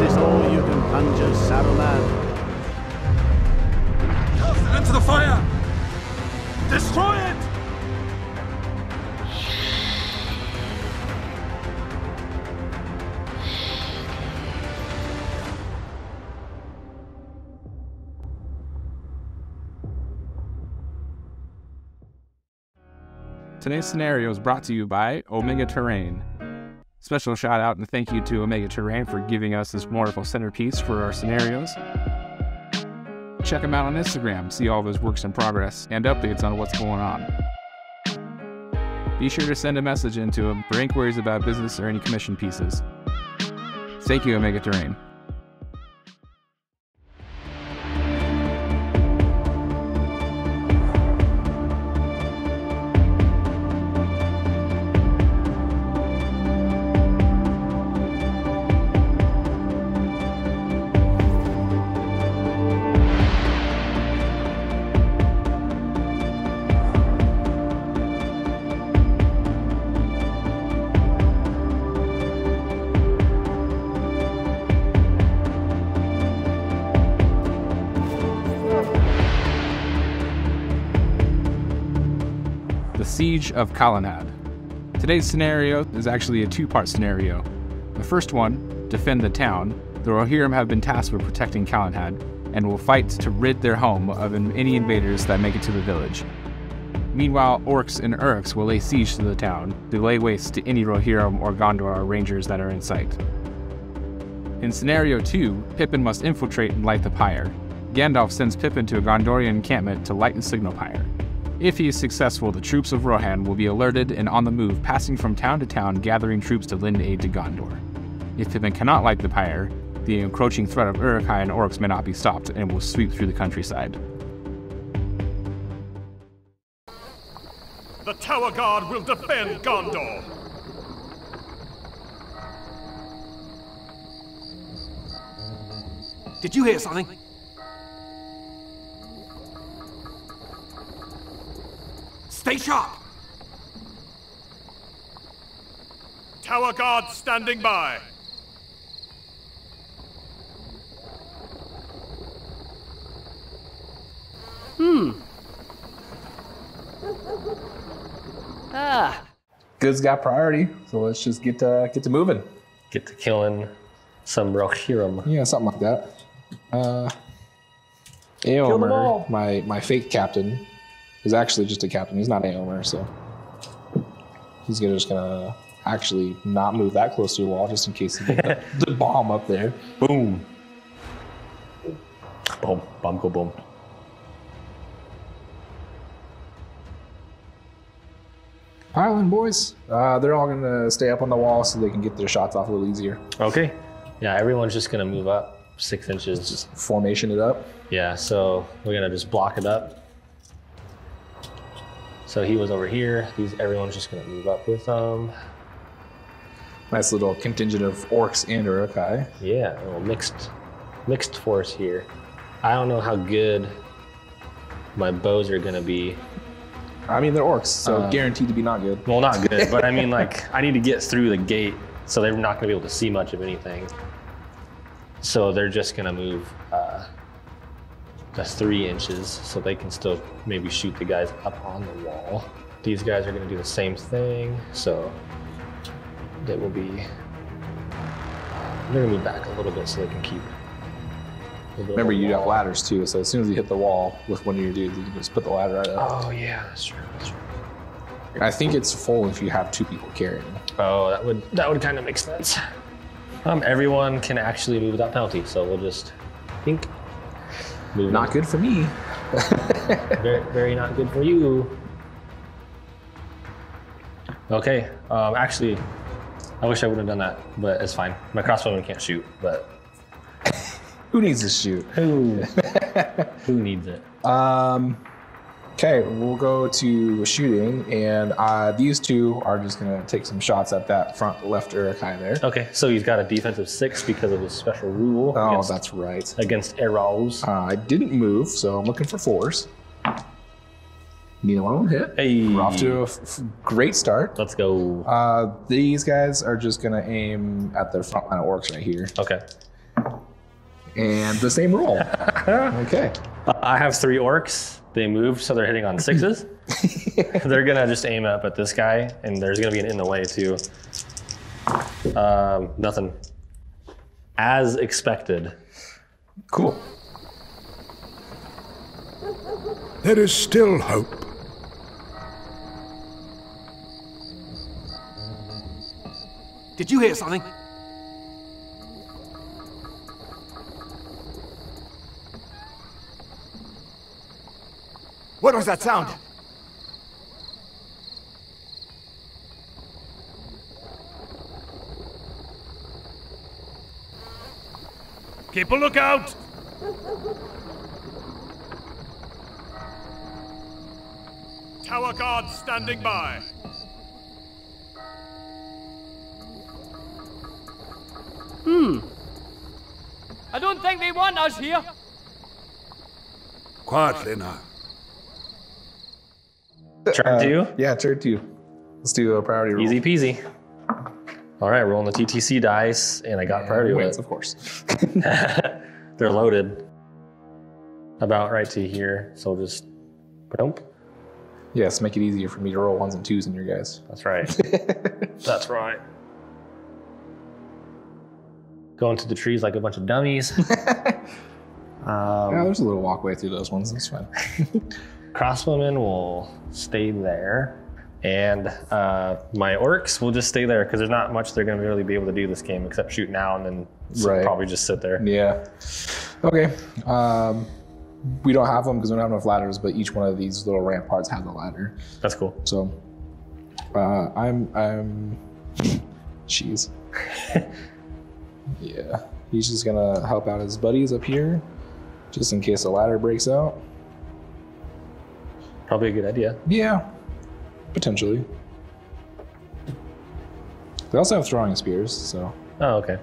this all you can conjure, Saruman? Cast it into the fire! Destroy it! Today's scenario is brought to you by Omega Terrain. Special shout out and thank you to Omega Terrain for giving us this wonderful centerpiece for our scenarios. Check him out on Instagram, see all of his works in progress and updates on what's going on. Be sure to send a message into him for inquiries about business or any commission pieces. Thank you, Omega Terrain. Of Kalanad. Today's scenario is actually a two part scenario. The first one, defend the town, the Rohirrim have been tasked with protecting Kalanad and will fight to rid their home of any invaders that make it to the village. Meanwhile, orcs and Uruks will lay siege to the town to lay waste to any Rohirrim or Gondor rangers that are in sight. In scenario 2, Pippin must infiltrate and light the pyre. Gandalf sends Pippin to a Gondorian encampment to light the signal pyre. If he is successful, the troops of Rohan will be alerted and on the move, passing from town to town, gathering troops to lend aid to Gondor. If Pippin cannot light the pyre, the encroaching threat of Uruk-hai and orcs may not be stopped and will sweep through the countryside. The Tower Guard will defend Gondor! Did you hear something? Stay sharp! Tower Guard standing by! Hmm. Ah, Goods got priority, so let's just get uh, get to moving. get to killing some Rohirrim. Yeah, something like that. Uh, them Éomer, my my fake captain, is actually just a captain. He's not Éomer, so he's gonna just gonna actually not move that close to the wall just in case he get the, the bomb up there. Boom. Boom. Bomb go boom. Island boys, uh, they're all gonna stay up on the wall so they can get their shots off a little easier. Okay. Yeah, everyone's just gonna move up six inches. Just formation it up. Yeah, so we're gonna just block it up. So he was over here. These everyone's just gonna move up with um Nice little contingent of orcs and Uruk-hai. yeah, a little mixed mixed force here. I don't know how good my bows are gonna be. I mean, they're orcs, so Uh, guaranteed to be not good. Well, not good, but I mean like I need to get through the gate, so they're not gonna be able to see much of anything. So they're just gonna move uh, that's three inches, so they can still maybe shoot the guys up on the wall. These guys are gonna do the same thing, so they will be. They're gonna move back a little bit so they can keep. a little bit Remember, you got ladders too, so as soon as you hit the wall with one of your dudes, you can just put the ladder right up. Oh yeah, that's true. That's true. I think it's full if you have two people carrying. Oh, that would that would kind of make sense. Um, everyone can actually move without penalty, so we'll just think. Move Not good for me. Very, very not good for you. Okay. Um, actually, I wish I would have done that, but it's fine. My crossbowman can't shoot, but Who needs to shoot? who who needs it? Um, okay, we'll go to shooting, and uh, these two are just gonna take some shots at that front left Uruk-hai there. Okay, so he's got a defensive six because of his special rule Oh, against, that's right. against arrows. Uh, I didn't move, so I'm looking for fours. Neither one of them hit. Hey, We're off to a f- f- great start. let's go. Uh, these guys are just gonna aim at the front line of orcs right here. Okay. And the same roll. okay. I have three orcs. They moved, so they're hitting on sixes. they're gonna just aim up at this guy, and there's gonna be an in the way too. Um, nothing. As expected. Cool. There is still hope. Did you hear something? What was that sound? Keep a lookout! Tower guards standing by. Hmm. I don't think they want us here. Quietly now. Turn two. Yeah, turn two. Let's do a priority roll. Easy peasy. All right, rolling the TTC dice, and I got priority Wins, wins. of course. They're loaded. About right to here, so just. Nope. Yes, make it easier for me to roll ones and twos in your guys. That's right. That's right. Going to the trees like a bunch of dummies. Um, Yeah, there's a little walkway through those ones. That's fine. Crossbowmen will stay there, and uh, my orcs will just stay there because there's not much they're going to really be able to do this game except shoot now and then Right. probably just sit there. Yeah. Okay. Um, we don't have them because we don't have enough ladders, but each one of these little ramparts has a ladder. That's cool. So uh, I'm I'm jeez. yeah. He's just gonna help out his buddies up here, just in case the ladder breaks out. Probably a good idea. Yeah. Potentially. They also have throwing spears, so Oh, okay.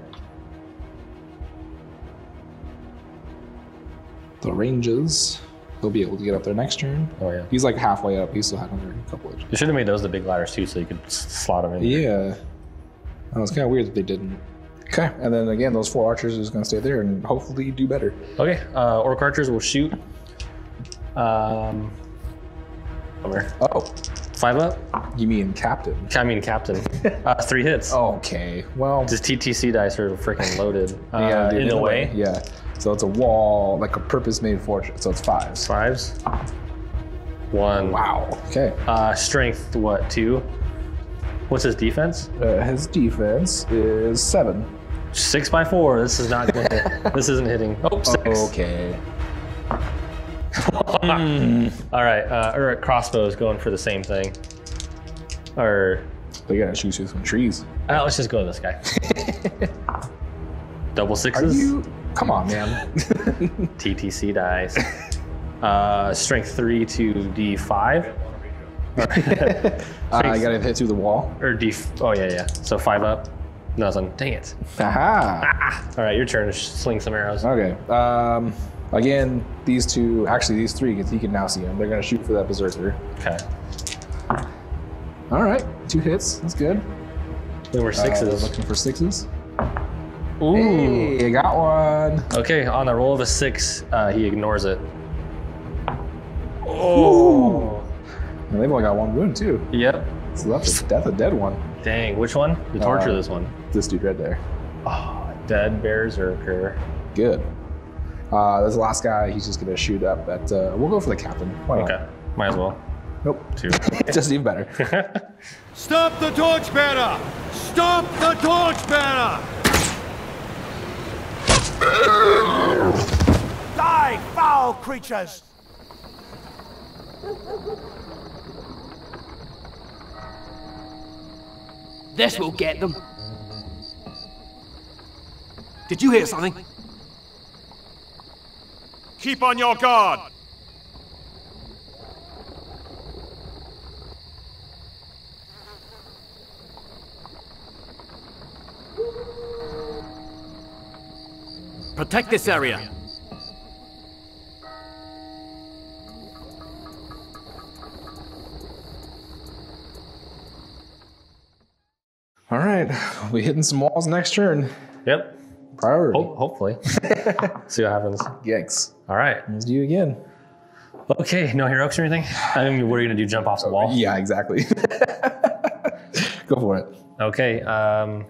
the ranges. He'll be able to get up there next turn. Oh yeah. He's like halfway up. He still had another couple of. You should have made those the big ladders too, so you could slot them in. Yeah. That was kind of weird that they didn't. Okay, and then again, those four archers is gonna stay there and hopefully do better. Okay. Uh, orc archers will shoot. Um. Over. Oh, Five up. you mean captain? I mean, captain. Uh, three hits. Okay, well, Just TTC dice are freaking loaded. Uh, yeah, dude, in the no way. Yeah, so it's a wall, like a purpose-made fortress. So it's fives. Fives. One. Wow. Okay. Uh, strength, what, two? What's his defense? Uh, his defense is seven. Six by four. This is not gonna hit. This isn't hitting. Oh, six. Okay. All right. Uh, or crossbows going for the same thing. Or They gotta shoot through some trees. uh, let's just go with this guy. Double sixes. you? Come on, man. TTC dies. Uh, strength three to D5 uh, I gotta hit through the wall. or D. Oh yeah, yeah. So five up. Nothing. Dang it. Aha. All right, your turn to sling some arrows. Okay. Um, again, these two, actually these three, because he can now see them. They're gonna shoot for that berserker. Okay. All right, two hits. That's good. Then we're Uh, sixes. looking for sixes. Ooh. Hey, I got one. Okay, on the roll of a six, uh, he ignores it. Oh. And they've only got one wound too. Yep. So that's a, that's a dead one. Dang, which one? The torture Uh, this one. This dude right there. Oh, dead berserker. Good. Uh, this last guy, he's just gonna shoot up at. Uh, we'll go for the captain. Why not? Okay, might as well. Nope. Two. just even better. Stop the torchbearer! Stop the torchbearer! Die, foul creatures! This will get them. Did you hear something? Keep on your guard! Protect this area. All right, we hitting some walls next turn. Yep. Priority. Ho- hopefully. See what happens. Yikes. All right. Let's do it again. Okay, no heroics or anything? I mean, what are you gonna do? Jump off the wall? Yeah, exactly. Go for it. Okay. Um,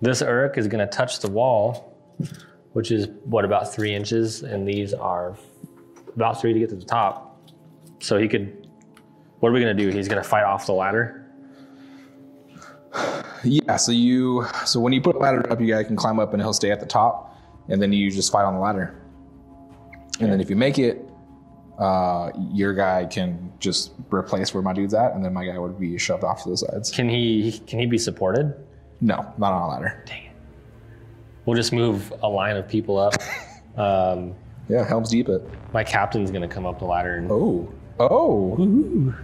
this Uruk is gonna touch the wall, which is what about three inches, and these are about three to get to the top. So he could. What are we gonna do? He's gonna fight off the ladder. Yeah, so you so when you put a ladder up, you guy can climb up and he'll stay at the top, and then you just fight on the ladder. And then if you make it, uh, your guy can just replace where my dude's at, and then my guy would be shoved off to the sides. Can he? Can he be supported? No, not on a ladder. Dang it. We'll just move a line of people up. Um, Yeah, Helm's Deep it. my captain's gonna come up the ladder, and Oh, oh,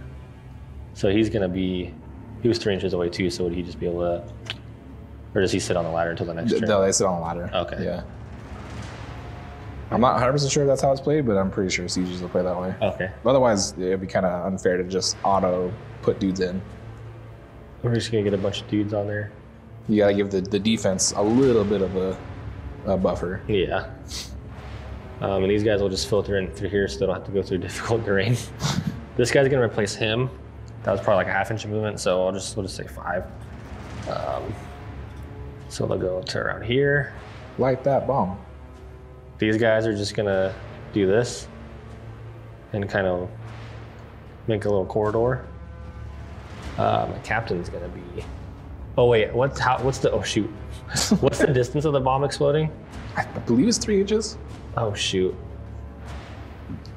so he's gonna be. He was three inches away too, so would he just be able to, or does he sit on the ladder until the next turn? no, they sit on the ladder. Okay. Yeah. I'm not 100 percent sure that's how it's played, but I'm pretty sure sieges will play that way. Okay, Otherwise, it'd be kind of unfair to just auto put dudes in. we're just gonna get a bunch of dudes on there. You got to give the, the defense a little bit of a, a buffer. Yeah. Um, and these guys will just filter in through here so they don't have to go through difficult terrain. this guy's gonna replace him. That was probably like a half inch of movement, so I'll just we'll just say five. Um, so they'll go to around here. Light that bomb. These guys are just gonna do this and kind of make a little corridor. Uh, my captain's gonna be. Oh wait, what's how? What's the? Oh shoot, what's the distance of the bomb exploding? I believe it's three inches. Oh shoot.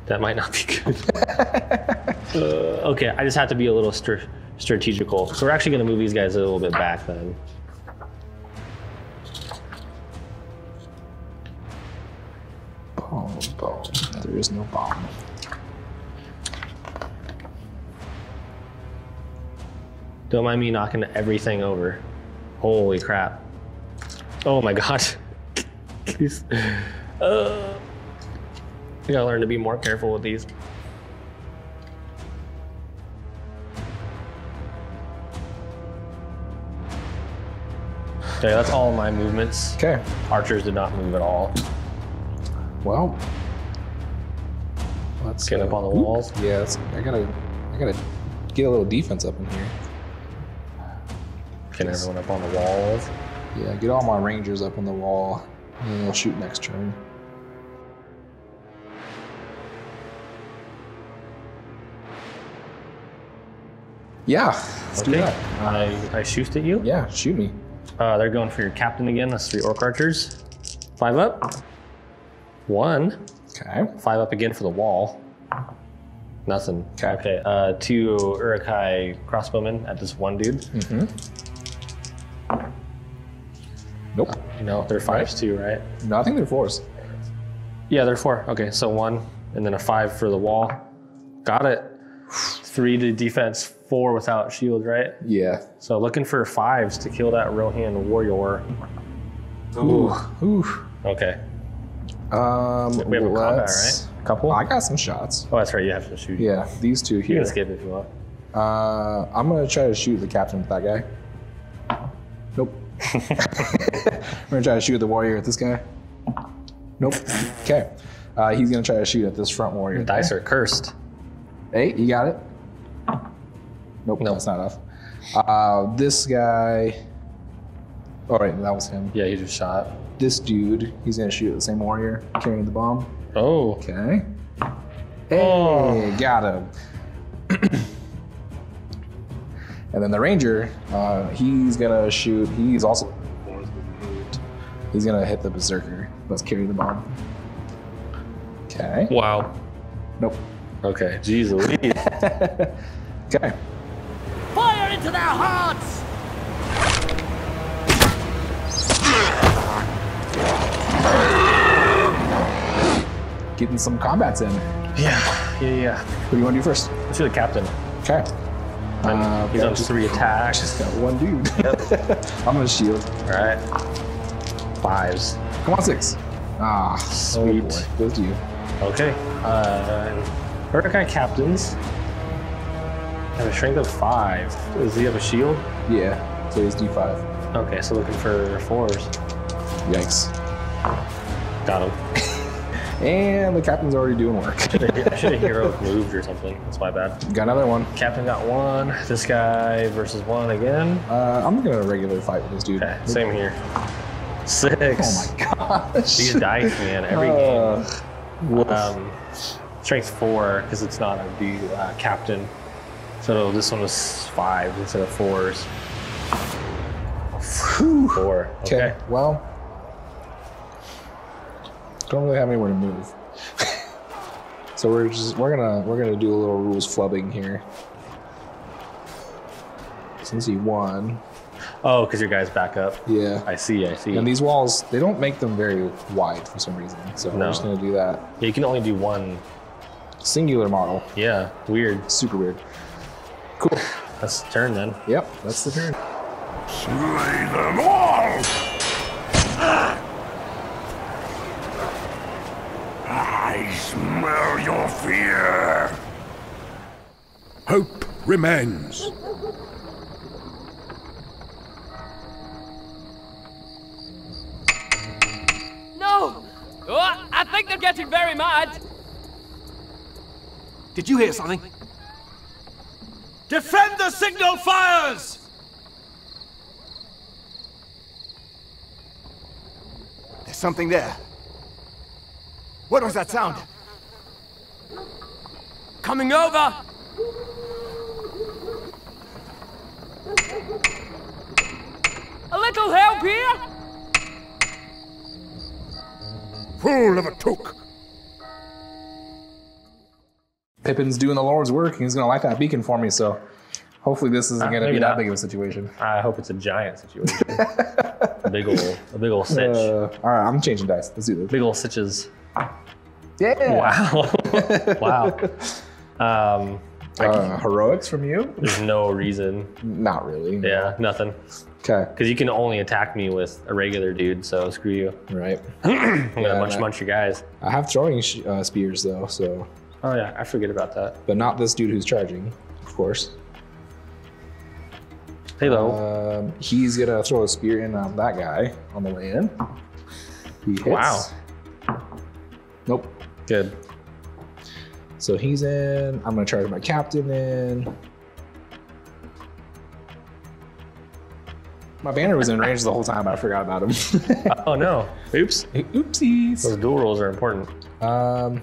That might not be good. uh, okay, I just have to be a little str- strategical. So we're actually going to move these guys a little bit back then. Bomb, bomb. There is no bomb. Don't mind me knocking everything over. Holy crap. Oh my god. These- uh, I gotta learn to be more careful with these. Okay, that's all my movements. Okay. Archers did not move at all. Well, let's Get up on the walls. Yeah, I gotta, I gotta get a little defense up in here. Get everyone up on the walls. Yeah, get all my rangers up on the wall, and then they'll shoot next turn. Yeah, let's do Okay. that. I, I shoot at you. Yeah, shoot me. Uh, they're going for your captain again. That's three orc archers. Five up. One. Okay. Five up again for the wall. Nothing. Okay. Okay. Uh, two Uruk-hai crossbowmen at this one dude. Nope. No, they're fives too, right? No, I think they're fours. Yeah, they're four. Okay, so one and then a five for the wall. Got it. Three to defense, four without shield, right? Yeah. So looking for fives to kill that Rohan warrior. Ooh. Ooh. Okay. Um, We have a combat, let's- right? Couple? I got some shots. Oh, that's right. You have to shoot. Yeah, these two here. You here. can skip if you want. Uh, I'm gonna try to shoot the captain with that guy. Nope. I'm gonna try to shoot the warrior at this guy. Nope. Okay. Uh, he's gonna try to shoot at this front warrior. The Dice are cursed. Hey, you got it. Nope, Nope. that's not enough. Uh, this guy. All right, that was him. Yeah, he just shot. This dude, he's gonna shoot at the same warrior carrying the bomb. Oh. Okay. Hey, got him. and then the ranger, uh, he's gonna shoot. He's also he's gonna hit the berserker. Let's carry the bomb. Okay. Wow. Nope. Okay. Jesus. Okay. Fire into their hearts! Getting some combats in. yeah. Yeah. Yeah. What do you want to do first? Let's do the captain. Okay. And Uh, he's yeah, on three attacks. Just got one dude. I'm gonna shield. All right. Fives. Come on, six. Ah, Sweet. Oh. Goes to you. Okay. Uh, Uruk-hai captains have a strength of five. Does he have a shield? Yeah. So he's D5. Okay, so looking for fours. Yikes. Got him. And the captain's already doing work. I should have hero moved or something. That's my bad. Got another one. Captain got one. This guy versus one again. Uh, I'm gonna regular fight with this dude. Okay, same here. Six. Oh my gosh. These dice, man, every game. Uh, Um, strength four because it's not a D, uh, captain. So this one was five instead of fours. Four. Okay. Okay. Well, don't really have anywhere to move. so we're just we're gonna we're gonna do a little rules flubbing here. Since he won, Oh, because your guy's back up. yeah. I see. I see. And these walls, they don't make them very wide for some reason. So we're just gonna do that. Yeah, you can only do one. Singular model. Yeah. Weird. Super weird. Cool. That's the turn then. Yep, that's the turn. Slay them all! I smell your fear. Hope remains. No! Oh, I think they're getting very mad. Did you hear something? Defend the signal fires! There's something there. What was that sound? Coming over. A little help here? Fool of a took! Pippin's doing the Lord's work. He's gonna light that beacon for me. So hopefully this isn't gonna maybe be that big of a situation. I hope it's a giant situation. a big ol' a big ol' sitch. Uh, all right, I'm changing dice. Let's do this. big ol' sitches. Yeah. Wow. wow. Um, Uh, heroics from you? there's no reason. Not really. Yeah, nothing. Okay. Because you can only attack me with a regular dude, so screw you. Right. I'm gonna Yeah, munch munch your guys. I have throwing sh- uh, spears though, so Oh yeah, I forget about that. but not this dude who's charging, of course. Hey though. Um, he's gonna throw a spear in on that guy on the way in. He hits. Wow. Nope. Good. So he's in. I'm gonna charge my captain in. My banner was in range the whole time. I forgot about him. Oh no. Oops. Oopsies. Those dual rolls are important. Um,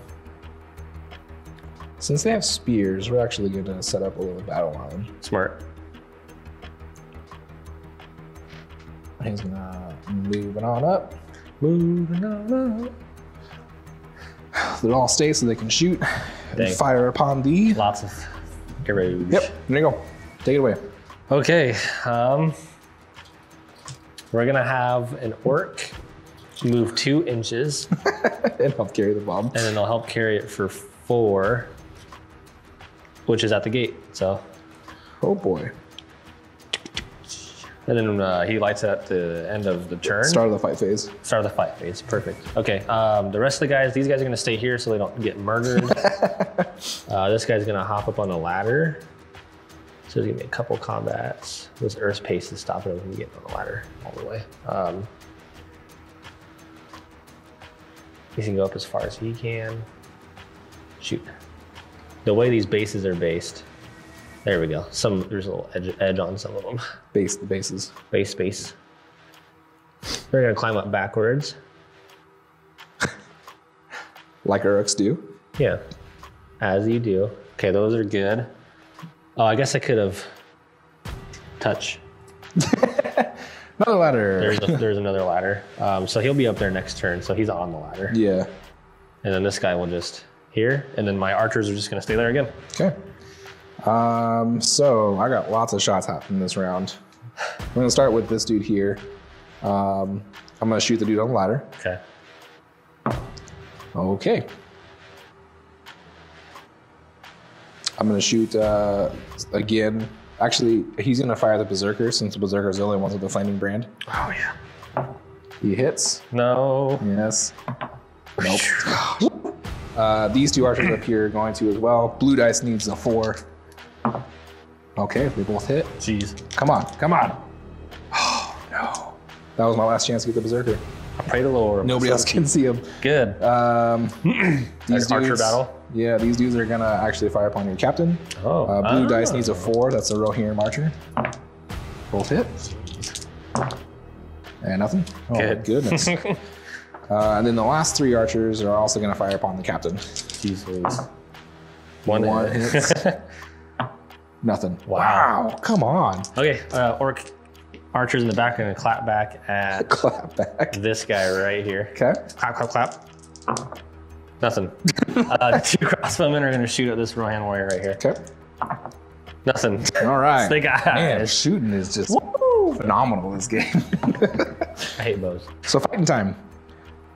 since they have spears, we're actually gonna set up a little battle line. Smart. He's gonna move it on up. Moving on up. It all stay so they can shoot and Dang. fire upon thee. Lots of arrows. Yep, there you go. Take it away. Okay. Um, we're gonna have an orc move two inches, and help carry the bomb. and then they'll help carry it for four, which is at the gate. So, Oh boy. and then uh, he lights it at the end of the turn. Start of the fight phase. Start of the fight phase. Perfect. Okay. Um, the rest of the guys, these guys are gonna stay here so they don't get murdered. uh, this guy's gonna hop up on a ladder. So there's gonna be a couple combats. This Earth's pace is stopping him from getting on the ladder all the way. Um, he can go up as far as he can. Shoot. The way these bases are based, there we go. Some there's a little edge, edge on some of them. Base the bases. Base base. We're gonna climb up backwards. Like Uruks do. Yeah, as you do. Okay, those are good. Oh, I guess I could have touch. Another ladder. There's a, there's another ladder. Um, so he'll be up there next turn. So he's on the ladder, yeah. and then this guy will just here, and then my archers are just gonna stay there again. Okay. Um, so I got lots of shots happening this round. I'm gonna start with this dude here. Um, I'm gonna shoot the dude on the ladder. Okay. Okay. I'm gonna shoot uh, again. Actually, he's gonna fire the berserker since the berserker is the only one with the flaming brand. Oh yeah. He hits. No. Yes. Nope. Uh, these two archers up here are going to as well. Blue dice needs a four. Okay, they both hit. Jeez. Come on, come on. Oh no. That was my last chance to get the berserker. I prayed a little. Nobody else can see him. Good. Um, these Archer dudes- battle? Yeah, these dudes are gonna actually fire upon your captain. Oh. Uh, blue Ah. dice needs a four. That's a Rohirrim archer. Both hit. And nothing. Oh Good. goodness. uh, and then the last three archers are also gonna fire upon the captain. Jesus. One, One hit. Nothing. Wow. Come on. okay. Uh, orc archers in the back are gonna clap back at Clap back. this guy right here. Okay. Clap, clap, clap. Nothing. uh, two crossbowmen are gonna shoot at this Rohan warrior right here. Okay. Nothing. All right. They got Man, it. shooting is just phenomenal this game. I hate bows. so fighting time.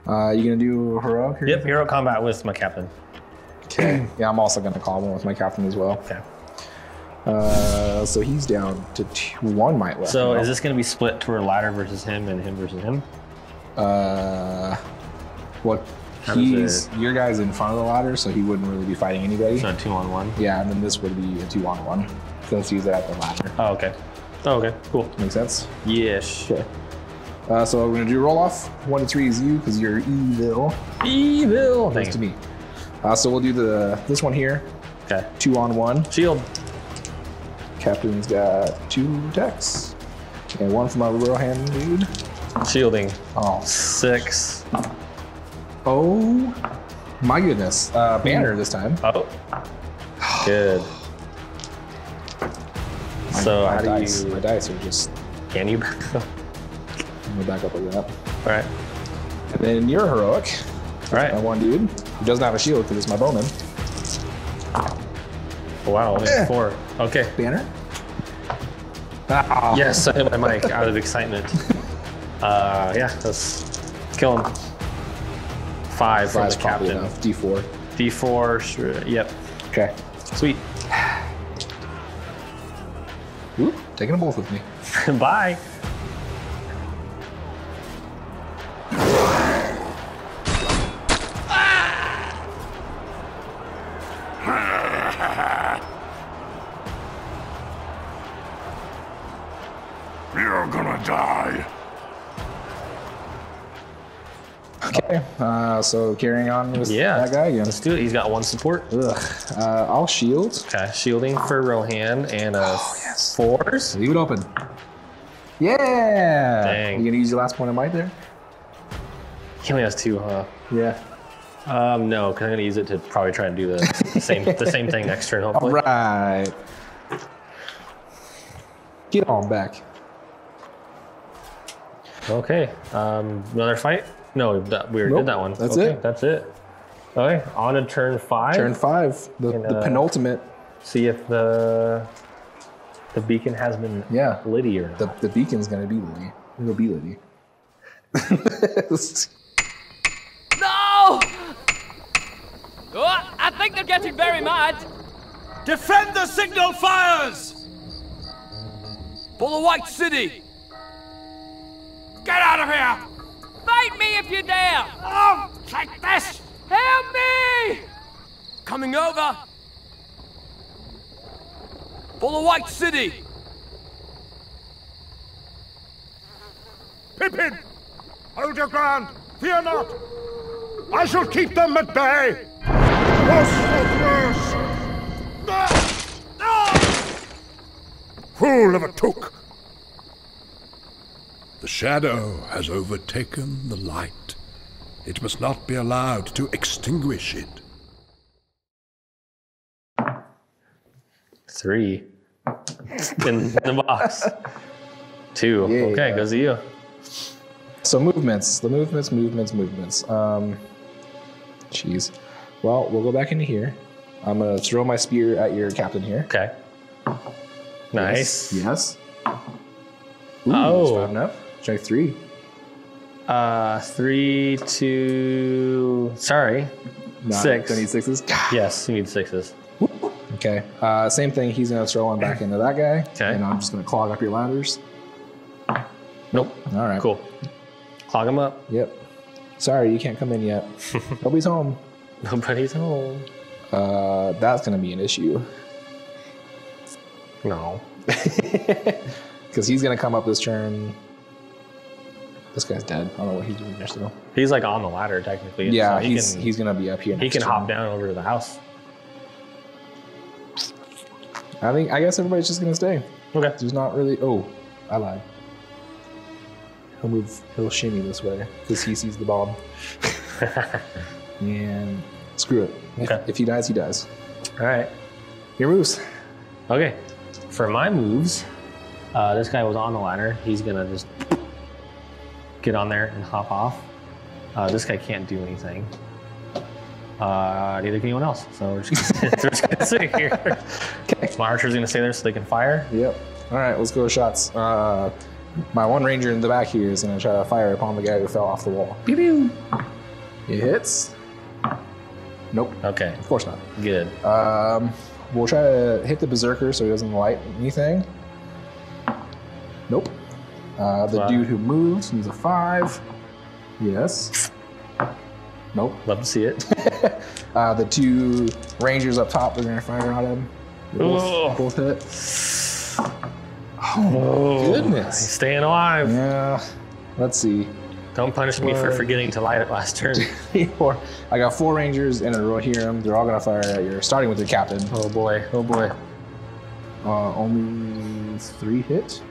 Uh, you gonna do heroic? Yep, hero combat with my captain. Okay. yeah, I'm also gonna call one with my captain as well. Okay. Uh, so he's down to two, one might left. So now. is this gonna be split to a ladder versus him and him versus him? Uh, what? How He's your guy's in front of the ladder, so he wouldn't really be fighting anybody. So two on one. Yeah, and then this would be a two-on-one since he's at the ladder. Oh, okay. Oh, okay. Cool. Makes sense? Yes. Okay. Uh, so we're gonna do roll off. One to three is you because you're evil. Evil. Goes to me. Uh, so we'll do the this one here. Okay. Two on one. Shield. Captain's got two attacks. And one from our Rohan dude. Shielding. Oh, Six. oh my goodness. Uh, banner this time. Oh. Good. So my how do dice, you? my dice are just Can you? I'm gonna back up like that. All right. And then you're heroic. All right. My one dude who doesn't have a shield because it's my bowman. Wow. Only Eh. four. Okay. Banner. Ah, Yes, I hit my mic out of excitement. Uh, yeah, let's kill him. Five from Five's the captain. enough. D4. D4. Sure. Yep. Okay. Sweet. Oop, taking them both with me. Bye. Uh, so carrying on with Yeah. that guy again. Let's do it. He's got one support. Ugh. Uh, I'll shield. Okay. Shielding for Rohan and a Oh, yes. fours. Leave it open. Yeah. Dang. You gonna use your last point of might there? He only has two, huh? Yeah. Um, no, because I'm gonna use it to probably try and do the same the same thing next turn. All Hopefully. right. Get on back. Okay. Um, another fight? No, that, we already Nope, did that one. that's Okay, it. That's it. Okay. On to turn five. Turn five. The, And, the uh, penultimate. See if the the beacon has been Yeah. litty or not. The, the beacon's gonna be Liddy. It'll be Liddy. No! Oh, I think they're getting very mad. Defend the signal fires! For the White City. Get out of here! Fight me if you dare. Oh, take this! Help me! Coming over. For the White City. Pippin! Hold your ground! Fear not! I shall keep them at bay! Worse for worse! Ah! Ah! Fool of a took! The shadow has overtaken the light. It must not be allowed to extinguish it. Three. In the box. Two. Yeah. Okay, goes to you. So movements, the movements, movements, movements. Um, jeez. Well, we'll go back into here. I'm gonna throw my spear at your captain here. Okay. Nice. Yes. Ooh, Oh. That's five enough. Try three. Uh, three, two. Sorry. Not- Six. Don't need sixes. Yes, you need sixes. Okay. Uh, same thing. He's gonna throw one back into that guy. Okay. And I'm just gonna clog up your ladders. Nope. All right. Cool. Clog him up. Yep. Sorry, you can't come in yet. Nobody's home. Nobody's home. Uh, that's gonna be an issue No. because he's gonna come up this turn. This guy's dead. I don't know what he's doing there still. He's like on the ladder technically. Yeah, so he he's can, he's gonna be up here. he can turn. hop down over to the house. I think I guess everybody's just gonna stay. Okay. There's not really. Oh, I lied. He'll move. He'll shimmy this way because he sees the bomb. and screw it. If- Okay. If, he dies, he dies. All right. Your moves. Okay. For my moves, uh, this guy was on the ladder. He's gonna just get on there and hop off. Uh, this guy can't do anything. Uh, neither can anyone else. So we're just gonna, we're just gonna sit here. Okay. My archer's gonna stay there so they can fire. Yep. All right, let's go with shots. Uh, my one ranger in the back here is gonna try to fire upon the guy who fell off the wall. Pew pew. It hits. Nope. Okay. Of course not. Good. Um, we'll try to hit the berserker so he doesn't light anything. Nope. Uh, the Wow. dude who moves, he's a five. Yes. Nope. Love to see it. Uh, the two rangers up top, they're gonna fire on him. They Ugh. Both, both hit. Oh, He's Goodness. staying alive. Yeah. Let's see. Don't punish me for forgetting to light it last turn. Four. I got four rangers and a Rohirrim. They're all gonna fire at you, starting with your captain. oh boy. Oh boy. Uh, only three hit.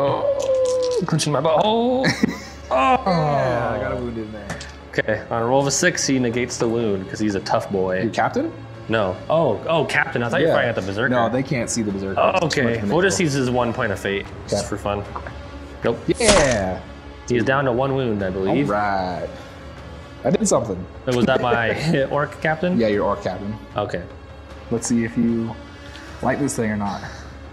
Oh, clenching my butt. Oh. oh. Yeah, I got a wound in there. Okay, on a roll of a six, he negates the wound because he's a tough boy. Your captain? No. Oh, oh, captain. I thought you were fighting at the berserker. No, they can't see the berserker. Oh, It's too much okay. of a We'll just use his one point of fate just for fun. Nope. Yeah. He's down to one wound, I believe. right. I did something. Was that my orc captain? Yeah, your orc captain. Okay. Let's see if you like this thing or not.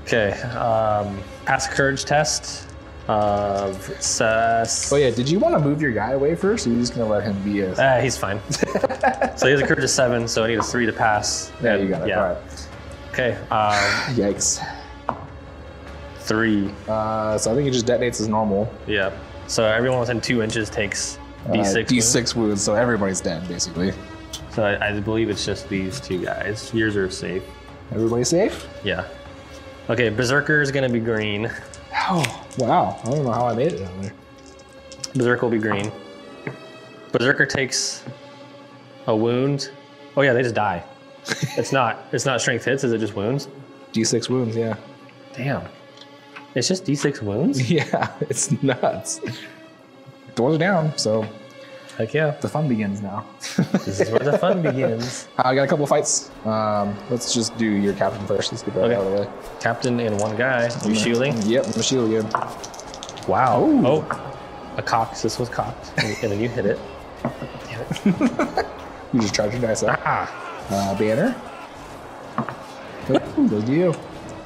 Okay. Um, pass courage test of success. Oh yeah, did you want to move your guy away first? Or are you just gonna let him be a? Uh, he's fine. so he has a courage of seven, so I need a three to pass. yeah, you got it. Yeah. All right. Okay. Um, Yikes. three. Uh, so I think it just detonates as normal. Yeah. So everyone within two inches takes Uh, d6. wounds. D6 wounds, so everybody's dead basically. So I, I believe it's just these two guys. Yours are safe. Everybody safe? Yeah. Okay, Berserker is gonna be green. Oh wow! I don't know how I made it down there. Berserker will be green. Berserker takes a wound. Oh yeah, they just die. it's not. It's not strength hits. Is it just wounds? D6 wounds, yeah. Damn. It's just d6 wounds. Yeah, it's nuts. Doors are down, so Heck yeah. the fun begins now. This is where the fun begins. I got a couple fights. Um, let's just do your captain first. Let's get that Okay. out of the way. Captain and one guy. Are you shielding? Yep, I'm gonna shield again. Wow. Oh. A cock. This was cocked. And, then you hit it. You just charge your dice up. Ah. Uh, banner. Ooh, Goes to you.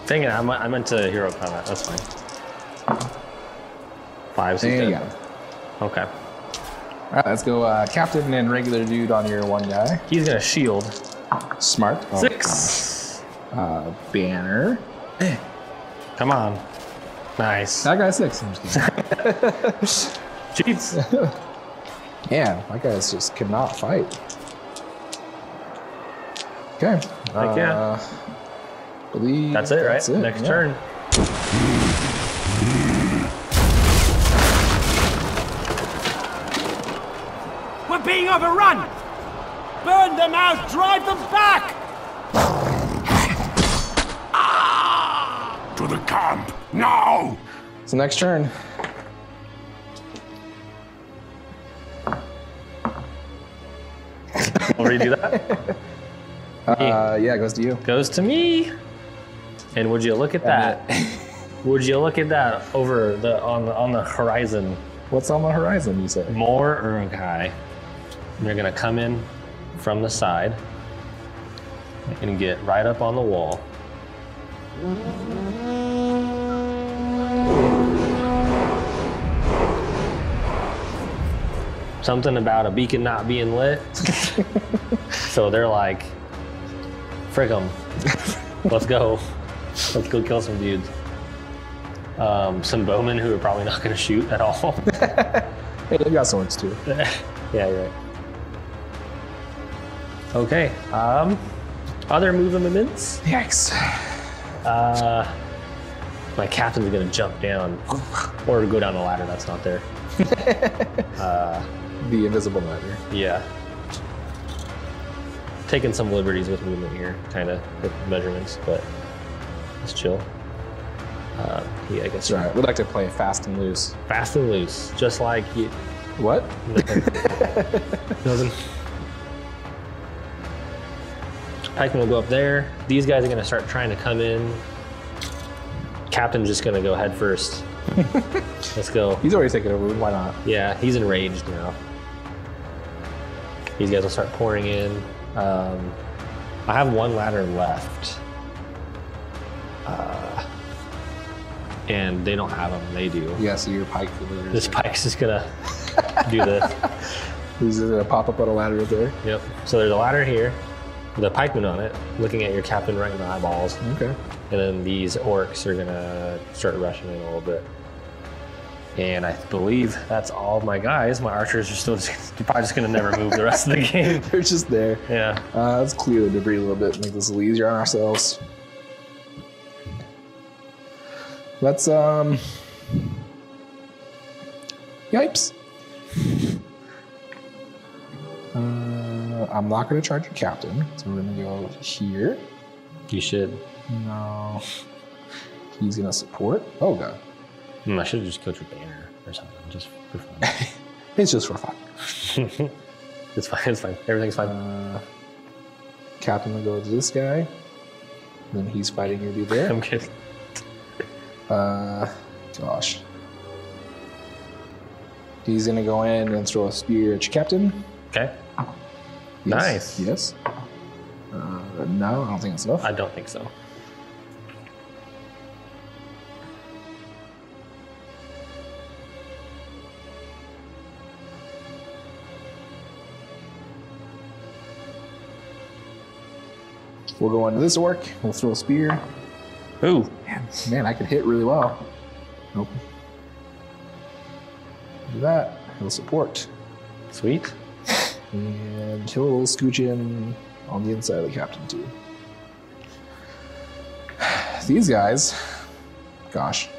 Dang it. I meant, I meant to hero combat. That's fine. Five. so he's you dead. Okay. All right, let's go. Uh, captain and regular dude on your one guy. He's gonna shield. Smart. Oh, Six. Uh, banner. Come on. Nice. That guy's six. I'm just kidding. Cheats. Man, that guy's just cannot fight. Okay. Heck yeah. Uh, believe That's it, right? that's it, Next yeah. turn. Being! Burn them out! Drive them back! To the camp, now! the next turn. I'll redo that. Uh, yeah, it goes to you. Goes to me. And would you look at that? would you look at that over the on the on the horizon? What's on the horizon? You say. More Uruk-hai. They're gonna come in from the side and get right up on the wall. Something about a beacon not being lit. so they're like, frick 'em. Let's go. Let's go kill some dudes. Um, some bowmen who are probably not going to shoot at all. Hey, they got swords too. yeah, you're right. Okay. Um, other movements. Yikes. Uh, My captain's gonna jump down or go down the ladder that's not there. uh, The invisible ladder. Yeah. Taking some liberties with movement here, kind of with measurements, but it's chill. Uh, yeah, I guess right. We like to play fast and loose. fast and loose, just like you. What? Nothing. Pikeman will go up there. These guys are gonna start trying to come in. Captain's just gonna go head first. Let's go. He's already taken over. Why not? Yeah, he's enraged now. These guys will start pouring in. Um, I have one ladder left. Uh, and they don't have them, they do. Yeah, so your pike. This pike's just gonna do this. He's gonna pop up on a ladder right there. Yep. So there's a ladder here with a pikeman on it, looking at your captain right in the eyeballs. Okay. And then these orcs are gonna start rushing in a little bit. And I believe that's all of my guys. My archers are still just, probably just gonna never move the rest of the game. They're just there. Yeah. Uh, let's clear the debris a little bit, make this a little easier on ourselves. Let's um. Yipes. I'm not gonna charge your captain, so we're gonna go here. You should. No. He's gonna support. Oh god. Hmm, I should have just killed your banner or something, just for fun. It's just for fun. it's fine. It's fine. Everything's fine. Uh, captain will go to this guy. Then he's fighting your dude there. I'm kidding. Uh, gosh. He's gonna go in and throw a spear at your captain. Okay. Nice. Yes. Uh, no, I don't think it's enough. I don't think so. We'll go into this orc. We'll throw a spear. Ooh. Man, I can hit really well. Nope. Do that. He'll support. Sweet. And he'll scooch in on the inside of the captain, too. These guys, gosh,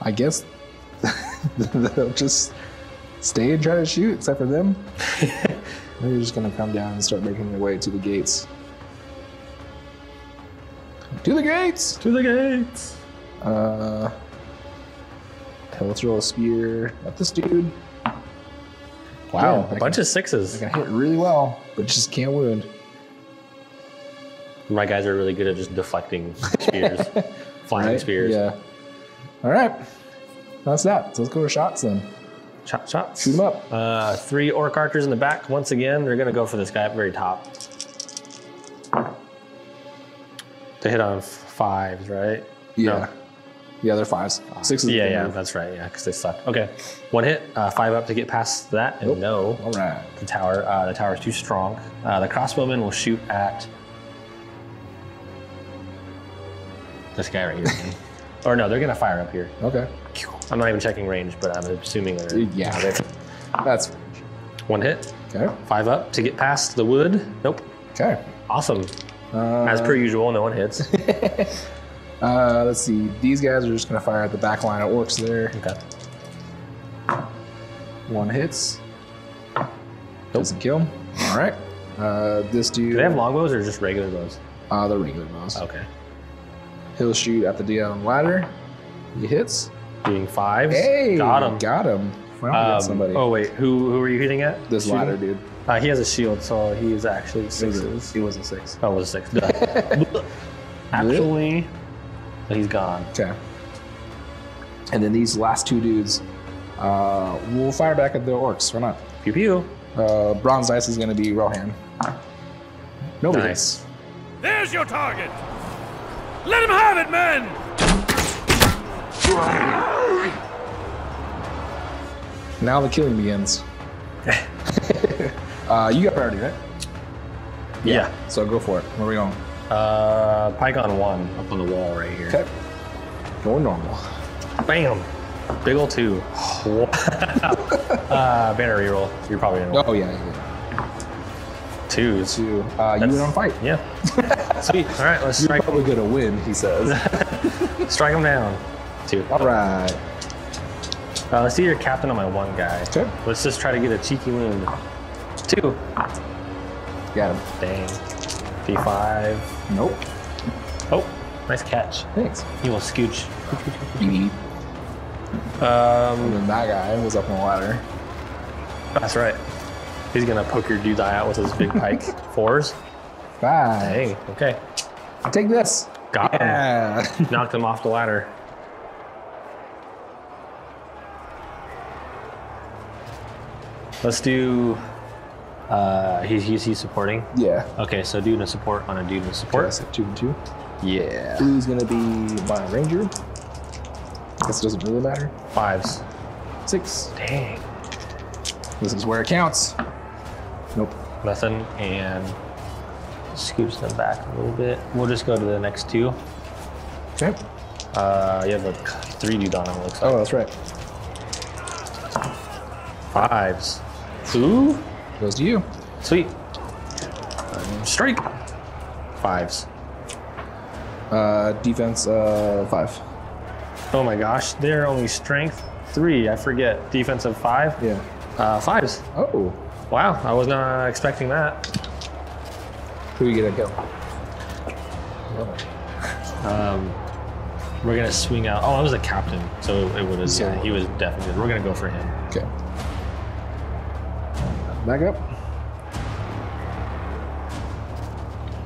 I guess they'll just stay and try to shoot, except for them. They're just gonna come down and start making their way to the gates. To the gates! To the gates. Uh, he'll throw a spear at this dude. Wow. Yeah, a bunch I of sixes. can hit really well, but just can't wound. My guys are really good at just deflecting spears, flying Right? spears. Yeah. All right. That's that. So let's go to shots then. Shot, shots. Shoot 'em up. Uh, three orc archers in the back. Once again, they're gonna go for this guy up very top. They hit on fives, right? Yeah. No. Yeah, they're fives. Sixes. Yeah, yeah, that's right. Yeah, because they suck. Okay, one hit, uh, five up to get past that, and Nope. no, All right. the tower. Uh, the tower is too strong. Uh, the crossbowman will shoot at this guy right here. or no, they're gonna fire up here. Okay. I'm not even checking range, but I'm assuming they're Yeah. That's one hit, okay. five up to get past the wood. Nope. Okay. Awesome. Uh, As per usual, no one hits. uh, let's see. These guys are just gonna fire at the back line of orcs there. okay. One hits. Doesn't kill. All right. Uh, this dude. Do they have longbows or just regular bows? Uh, the regular bows. Okay. He'll shoot at the down ladder. He hits. Being fives. Hey, Got him. Got him. Well, Um, got somebody. Oh wait, who who are you hitting at? this Shooting? ladder, dude. Uh, he has a shield, so he is actually It was, sixes. a, it was a six. Oh, was a six. Actually, so he's gone. Okay. And then these last two dudes, uh, we'll fire back at the orcs. Why not? Pew pew. Uh, bronze dice is going to be Rohan. Nobody Nice. There's your target! Let him have it, men! Now the killing begins. uh, you got priority, right? Yeah. So go for it. Where are we going? Uh, Pike on one up on the wall right here. Okay. Going normal. Bam. Big ol' two. uh, banner reroll. You're probably gonna. Oh yeah. yeah. Twos. Two. Uh, you went on fight. Yeah. Sweet. All right, let's strike. You're strike. probably gonna win, he says. Strike him down. Two. All right. Uh, let's see your captain on my one guy. Okay. Let's just try to get a cheeky wound. Two. Got him. Dang. D5. Nope. Oh, nice catch. Thanks. You will scooch. Um, then that guy was up on the ladder. that's right. He's gonna poke your dude's eye out with his big pike. Fours. Five. Dang. Okay. Take this. Got him. Yeah. Knocked him off the ladder. Let's do. Uh, he's, he's he's supporting. yeah. Okay, so dude in a support on a dude in a support. Okay, so two and two. Yeah. Blue's gonna be my ranger. Guess it doesn't really matter. Fives. Six. Dang. This is where it counts. Nope. Nothing. And scoops them back a little bit. We'll just go to the next two. Okay. Uh, you have a three dude on him. Looks like Oh, that's right. fives. Ooh. Goes to you. Sweet. Strike. Fives. Uh, defense uh, five. Oh my gosh, they're only strength three. I forget. Defensive five. Yeah. Uh, fives. Oh. Wow, I was not expecting that. Who are you gonna kill? Um, we're gonna swing out. Oh, I was a captain, so it would have. Yeah, he was definitely. We're gonna go for him. Okay. Back up.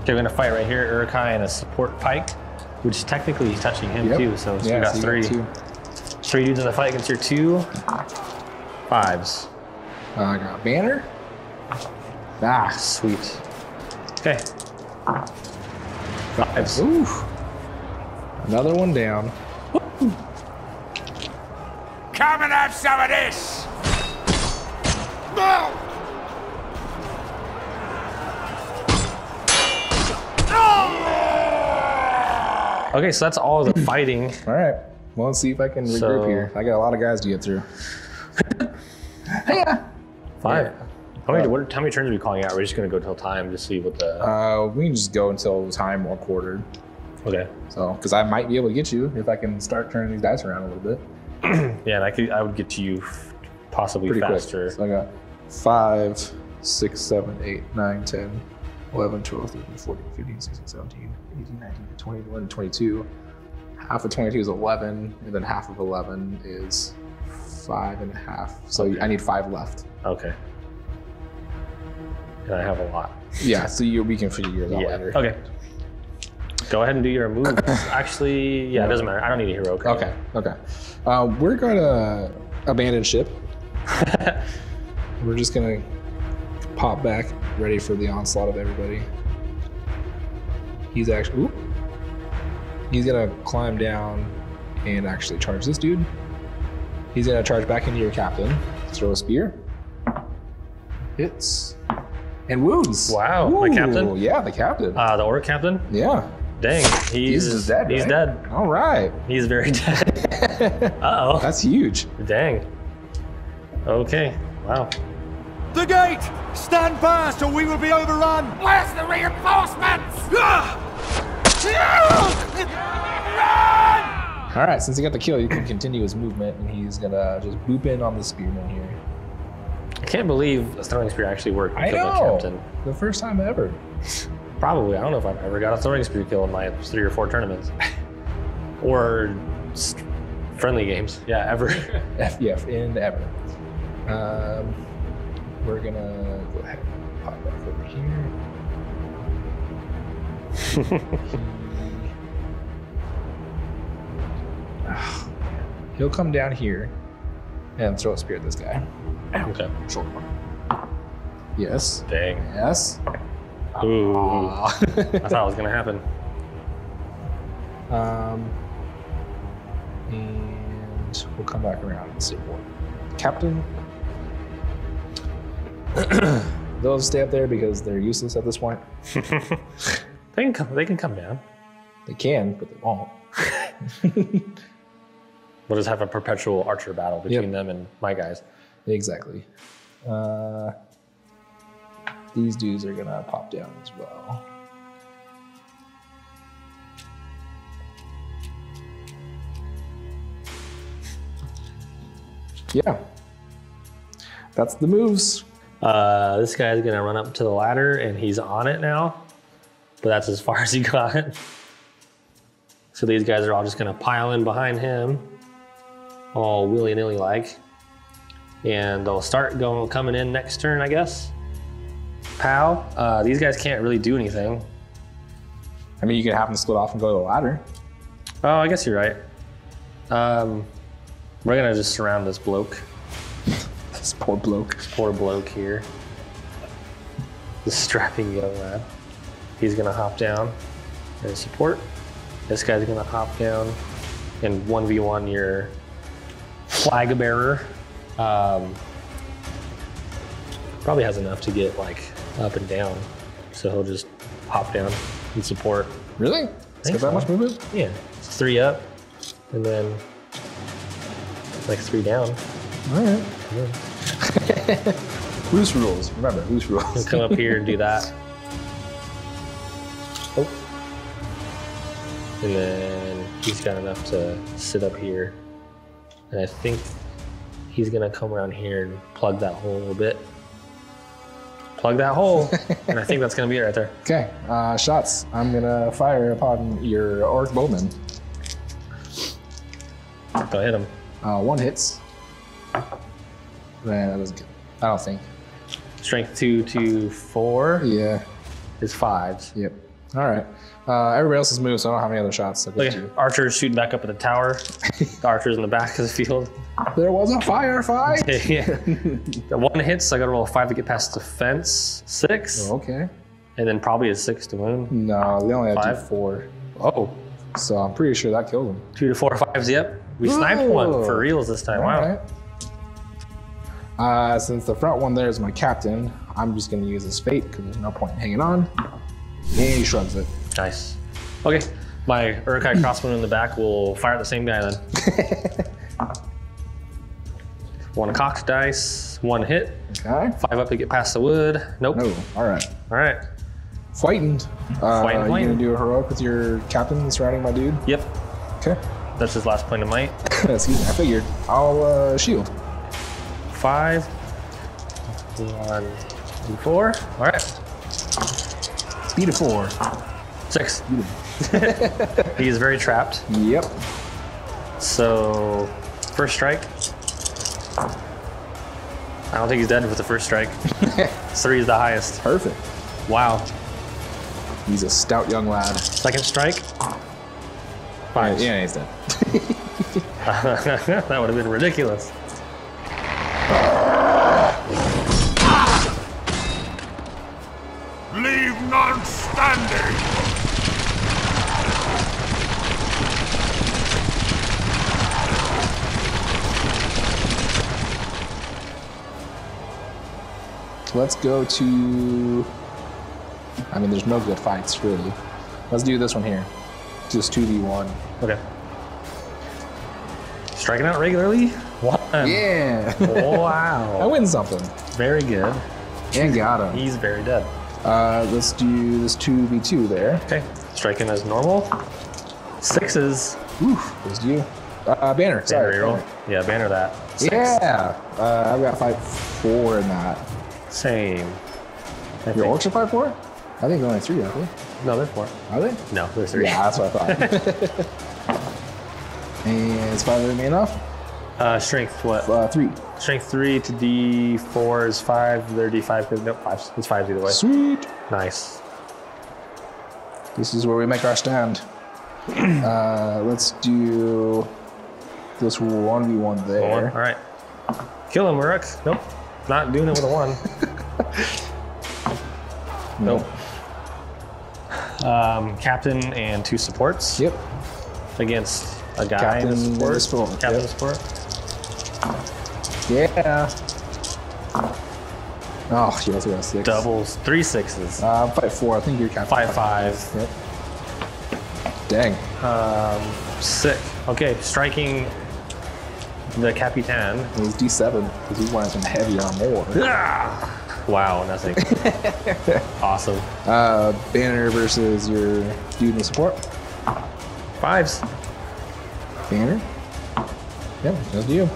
Okay, we're gonna fight right here. Uruk-hai and a support pike, which is technically he's touching him Yep. too. So, so yeah, we got so three. two. Three dudes in the fight against your two fives. Uh, I got banner. Ah, Sweet. Okay. Fives. Oof. Another one down. Come and have some of this! Okay, so that's all the fighting. All right. Well, let's see if I can regroup So- here. I got a lot of guys to get through. yeah. Five. How many, what, how many turns are we calling out? We're just gonna go till time to see what the. Uh, we can just go until time or quartered. okay. So, because I might be able to get you if I can start turning these dice around a little bit. Yeah, and I could I would get to you f- possibly Pretty faster. quick. So I got 5, 6, 7, 8, 9, 10, 11, 12, 13, 14, 15, 16, 17, 18, 19, 20, 21, 22. Half of 22 is 11, and then half of 11 is five and a half. So I need five left. Okay. And I have a lot. Yeah, so you, we can figure yours out Yeah. later. Okay. Go ahead and do your move. Actually, yeah, it doesn't matter. I don't need a hero. card. Okay, okay. Uh, we're gonna abandon ship. we're just gonna pop back, ready for the onslaught of everybody. He's actually, oop. he's gonna climb down and actually charge this dude. He's gonna charge back into your captain, throw a spear, hits, and wounds. Wow, the captain? Yeah, the captain. Uh, the orc captain. yeah, Dang, he's, he's dead. He's right? dead. All right, He's very dead. uh oh. that's huge. Dang. Okay. Wow. The gate! Stand fast or we will be overrun! Where's the reinforcements? All right, since he got the kill, you can continue his movement, and he's gonna just boop in on the spearman here. I can't believe a throwing spear actually worked. I and killed the know, captain. the first time ever. Probably. I don't know if I've ever got a throwing spear kill in my three or four tournaments. or s- friendly games. Yeah, ever. F, yeah, in ever. Um, we're gonna go ahead and pop back over here. Ah, He'll come down here and throw a spear at this guy. okay. Short one. Yes. Dang. Yes. Ooh. I thought it was gonna happen. Um, and we'll come back around and see what. Captain. They'll stay up there because they're useless at this point. They can come. They can come down. They can, but they won't. We'll just have a perpetual archer battle between Yep. them and my guys. Exactly. Uh, these dudes are gonna pop down as well. Yeah. That's the moves. Uh, this guy's gonna run up to the ladder and he's on it now, but that's as far as he got. So these guys are all just gonna pile in behind him, all willy nilly like, and they'll start going coming in next turn, I guess. Pow. Uh, these guys can't really do anything. I mean, you could have them split off and go to the ladder. Oh, I guess you're right. Um, we're gonna just surround this bloke. This poor bloke. This poor bloke here. The strapping young lad. He's gonna hop down and support. This guy's gonna hop down and 1v1 your flag bearer. Um, probably has enough to get like up and down. So he'll just hop down and support. Really? It's Think got that so. much movement? Yeah, it's three up and then like three down. All right. Loose rules. Remember, loose rules. come up here and do that. Oh. And then he's got enough to sit up here. And I think he's gonna come around here and plug that hole a little bit. Plug that hole. and I think that's gonna be it right there. Okay, uh, shots. I'm gonna fire upon your orc bowman. Go hit him. Uh, one hits. Man, that doesn't get. I don't think. Strength two to four Yeah. is fives. Yep. All right. Uh, everybody else has moved, so I don't have any other shots. So Look at Archer's shooting back up at the tower. the Archer's in the back of the field. There was a firefight. yeah. The one hits, I gotta roll a five to get past the fence. Six. okay. And then probably a six to wound. No, they only had Five? two four, Oh, so I'm pretty sure that killed him. two to four fives. Yep. We sniped one for reals this time. All Wow. right. Uh, since the front one there is my captain, I'm just gonna use his fate because there's no point in hanging on. And he shrugs it. Nice. Okay. My Uruk-hai crossbow in the back will fire at the same guy then. one cocked dice, one hit, Okay. five up to get past the wood. Nope. No. All right. All right. Frightened. Uh, Frightened, you gonna do a heroic with your captain surrounding my dude? Yep. Okay. That's his last point of might. Excuse me. I figured. I'll uh, shield. Five. One. and Four. All right. Speed of four. Six. he is very trapped. Yep. So, first strike. I don't think he's dead with the first strike. Three is the highest. Perfect. Wow. He's a stout young lad. Second strike. Five. Yeah, he's dead. that would have been ridiculous. Let's go to. I mean, there's no good fights really. Let's do this one here. Just two v one. Okay. Striking out regularly? One. Yeah. Wow. I win something. very good. And got him. He's very dead. Uh, let's do this two v two there. Okay. Striking as normal. Sixes. Oof. Let's do. Uh, banner. Banner Sorry. banner. Yeah, banner that. Six. Yeah. Uh, I've got five four in that. Same. I Your orcs are five four. I think they're only three, aren't they? No, they're four. Are they? No, they're three. Yeah, that's what I thought. and is five of me enough? Uh, strength what? Uh, three. Strength three to D four is five. They're D five because nope, five. It's five either way. Sweet. Nice. This is where we make our stand. uh, let's do this one v one there. One. All right. Kill him, Uruk. Nope. Not doing it with a one. nope. Um, captain and two supports Yep. against a guy Captain in and the a support. support, Captain yep. support. Yeah. Oh, she also got a six. Doubles. Three sixes. Uh, five four. I think you're captain. Five five. Yep. Dang. Um, sick. Okay, striking the Capitan. He's D seven because he wanted some heavy armor. Ah! Wow, nothing. awesome. Uh, Banner versus your dude in support. Fives. Banner. Yeah, that's you.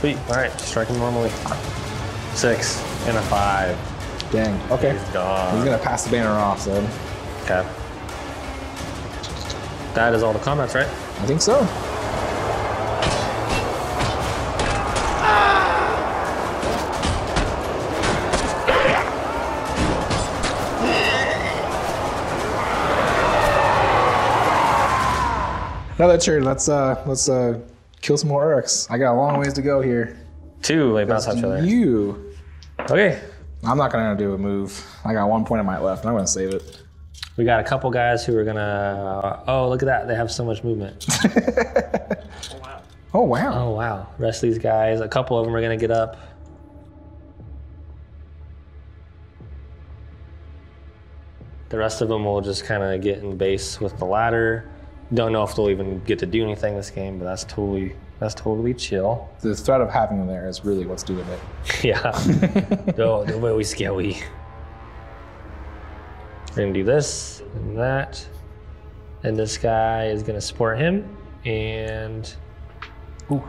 Sweet. All right, strike him normally. Six and a five. Dang. Okay. He's gone. He's gonna pass the banner off, so Okay. That is all the comments, right? I think so. Another turn. Let's uh let's uh kill some more orcs. I got a long ways to go here. Two, they bounce off each other. You. Okay. I'm not gonna do a move. I got one point of might left. I'm gonna save it. We got a couple guys who are gonna. Oh, look at that! They have so much movement. Oh wow. Oh wow! Rest of these guys, a couple of them are gonna get up. The rest of them will just kind of get in base with the ladder. Don't know if they'll even get to do anything this game, but that's totally that's totally chill. The threat of having them there is really what's doing it. yeah. no way we scary. We're gonna do this and that, and this guy is gonna support him, and ooh,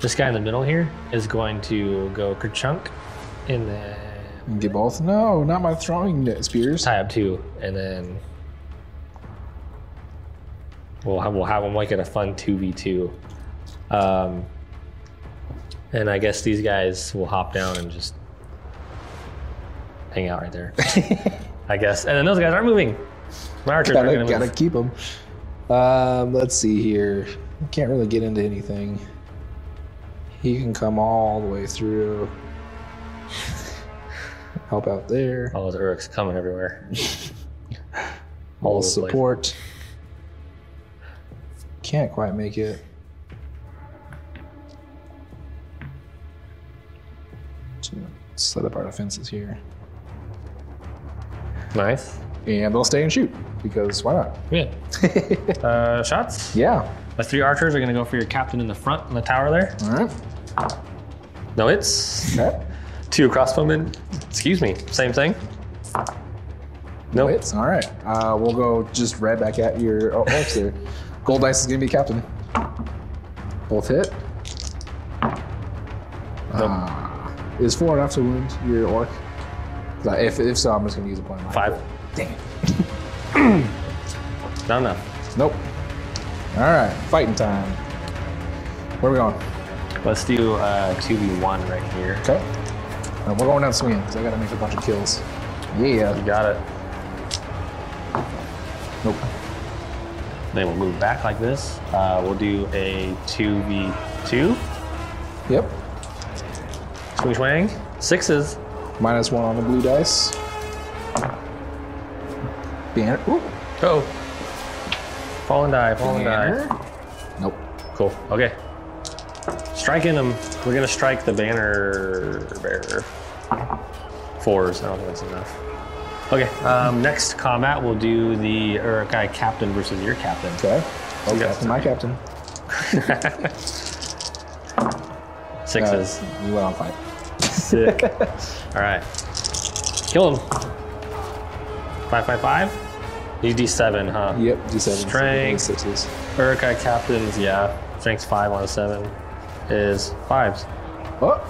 this guy in the middle here is going to go Kerchunk, and then get both. No, not my throwing spears. tie up two, and then we'll have, we'll have them like at a fun two v two. Um, and I guess these guys will hop down and just hang out right there. I guess, and then those guys aren't moving. My archers aren't Gotta, gonna gotta move. keep them. Um, let's see here. Can't really get into anything. He can come all the way through. Help out there. All those Uruks coming everywhere. All the place. Can't quite make it. Set up our defenses here. Nice. And they'll stay and shoot because why not? Yeah. uh, shots. Yeah. The three archers are gonna go for your captain in the front on the tower there. All right. No hits. Okay. Two crossbowmen. Excuse me. Same thing. Nope. Hits. All right. Uh, we'll go just right back at your oh, there. Gold dice is gonna be captain. Both hit. Ah. is four enough to wound your orc? If, if so, I'm just gonna use a point Five. Dang it. Not enough. Nope. All right. Fighting time. Where are we going? Let's do uh, 2v1 right here. Okay. Uh, we're going down swinging because I gotta make a bunch of kills. Yeah. You got it. Nope. Then we'll move back like this. Uh, we'll do a 2v2. Yep. Swing swang. Sixes. Minus one on the blue dice. Banner. Ooh. Go. Fall and die. Fall and die. Nope. Cool. Okay. Striking them. We're gonna strike the banner bearer. Fours. I don't think that's enough. Okay. Um, next combat, we'll do the Uruk-hai captain versus your captain. Okay. Oh, You captain, my captain. Sixes. Uh, you went on fight. Sick. All right. Kill him. Five, five, five. You D7, huh? Yep, D7. Strength. Sixes. Uruk-hai captains, yeah. Strength five on a seven is fives. Oh.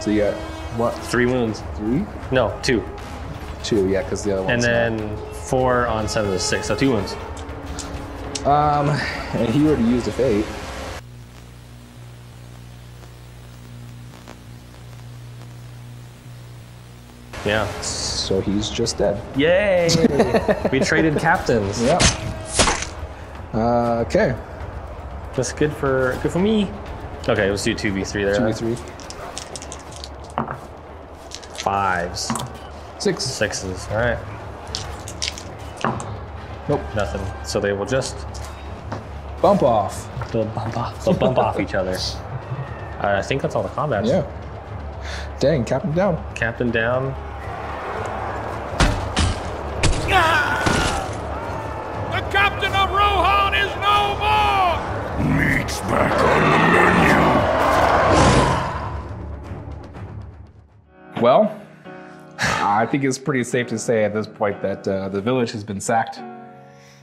So you got what? Three wounds. Three? No, two. Two, yeah, because the other one. And one's then four on seven is six. So two wounds. Um, and he already used a fate. Yeah. So he's just dead. Yay! we traded captains. Yeah. Uh, okay. That's good for good for me. Okay, let's do two v three there. Two v three. Fives, Six. sixes. All right. Nope. Nothing. So they will just Bump off. they'll bump off. They'll bump off each other. Right, I think that's all the combat. Yeah. Dang, captain down. Captain down. I think it's pretty safe to say at this point that uh, the village has been sacked.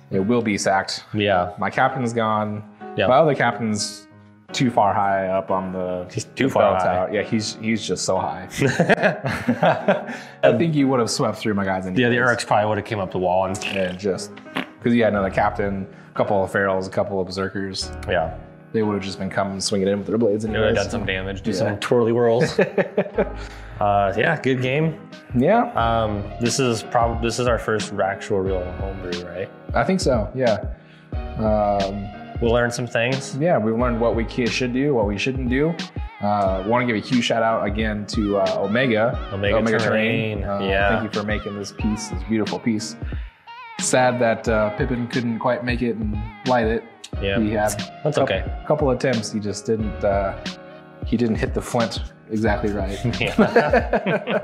It will be sacked. Yeah. My captain's gone. Yeah. My other captain's too far high up on the. He's too the far tower. Yeah, he's he's just so high. I think you would have swept through my guys. Yeah, the anyways. Probably would have came up the wall and and just because you had another captain, a couple of ferals, a couple of berserkers. yeah, They would have just been coming swinging in with their blades. they would have done some damage, do Yeah. some twirly whirls. uh, yeah, good game. Yeah, Um, this is probably this is our first actual real homebrew, right? I think so. Yeah. Um, We'll learn some things. yeah, we learned what we should do, what we shouldn't do. Uh, Want to give a huge shout out again to uh, Omega. Omega Terrain, Uh, yeah. Thank you for making this piece, this beautiful piece. Sad that uh, Pippin couldn't quite make it and light it. Yeah, He had that's a okay. couple attempts. He just didn't. Uh, he didn't hit the flint exactly right. Yeah.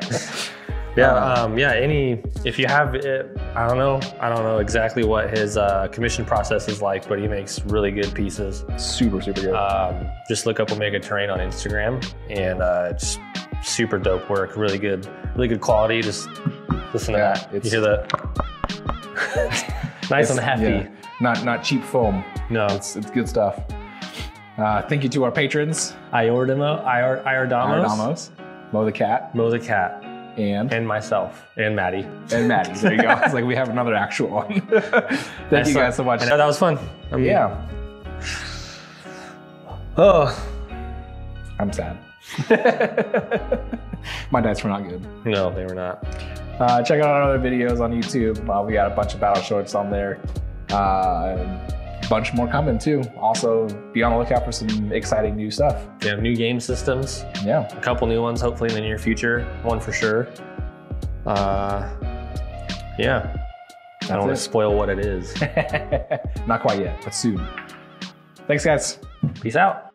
yeah, um, yeah. Any, if you have, it, I don't know, I don't know exactly what his uh, commission process is like, but he makes really good pieces. super, super good. Um, just look up Omega Terrain on Instagram, and uh, it's super dope work. Really good, really good quality. Just listen to Yeah, that. You hear that? nice and hefty. Yeah, not not cheap foam. No, It's it's good stuff. Uh, thank you to our patrons, Iordamo, Ior, Iordamos, Damos, Mo the cat, Mo the cat, and and myself, and Maddie. and Maddie. There you go. It's like we have another actual one. thank you guys so much. I know that was fun. I mean, Yeah, Oh I'm sad. My dice were not good. no, they were not. Uh, check out our other videos on YouTube. Uh, we got a bunch of battle shorts on there. Uh, a bunch more coming too. Also, be on the lookout for some exciting new stuff. We have new game systems. Yeah. a couple new ones hopefully in the near future one for sure uh yeah i don't want to spoil what it is Not quite yet, but soon. Thanks, guys. peace out